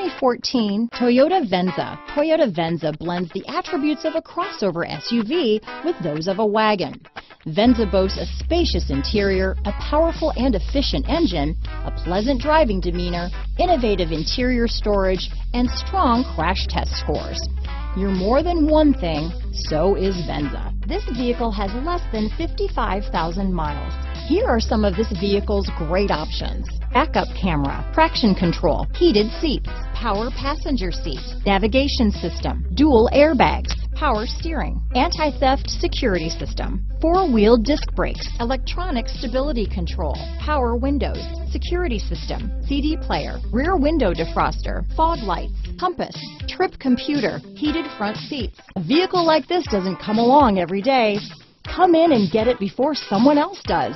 2014 Toyota Venza. Toyota Venza blends the attributes of a crossover SUV with those of a wagon. Venza boasts a spacious interior, a powerful and efficient engine, a pleasant driving demeanor, innovative interior storage, and strong crash test scores. You're more than one thing, so is Venza. This vehicle has less than 55,000 miles. Here are some of this vehicle's great options. Backup camera, traction control, heated seats, power passenger seat, navigation system, dual airbags, power steering, anti-theft security system, four-wheel disc brakes, electronic stability control, power windows, security system, CD player, rear window defroster, fog lights, compass, trip computer, heated front seats. A vehicle like this doesn't come along every day. Come in and get it before someone else does.